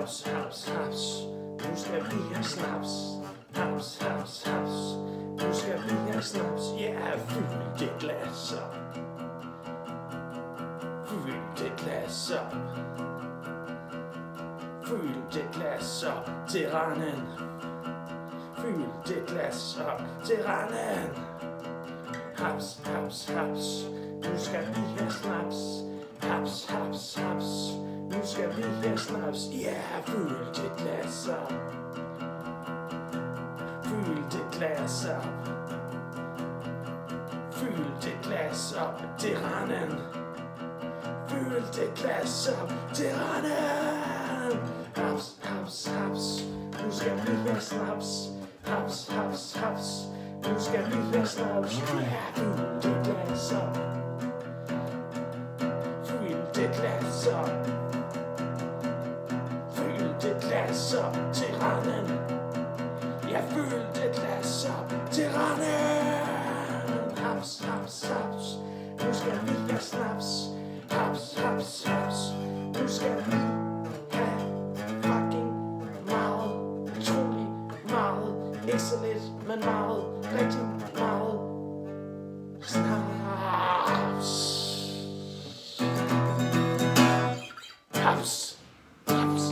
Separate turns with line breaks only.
Haps, haps, haps. Nu skal vi have snaps. Haps, haps, haps. Nu skal vi have snaps. Ja, fyld det glas op. Fyld det glas op. Fyld det glas op til randen. Fyld det glas op til randen. Haps, haps, haps. Nu skal vi have snaps. Haps, haps, haps. Nu skal vi have snaps. Ja, yeah, fyld dit glas op. Fyld dit glas op. Fyld dit glas op til randen. Fyld dit glas op til randen. Haps, haps, haps. Nu skal vi have snaps. Haps, haps, haps. Nu skal vi have snaps. Ja, fyld dit glas op. Fyld dit glas op glas op til randen. Jeg fyldte et glas op til randen. Haps, haps, haps. Nu skal vi have snaps. Haps, haps, haps. Nu skal vi have fucking meget. Utrolig meget. Ikke så lidt, men meget. Rigtig meget. Snaps. Haps. Haps.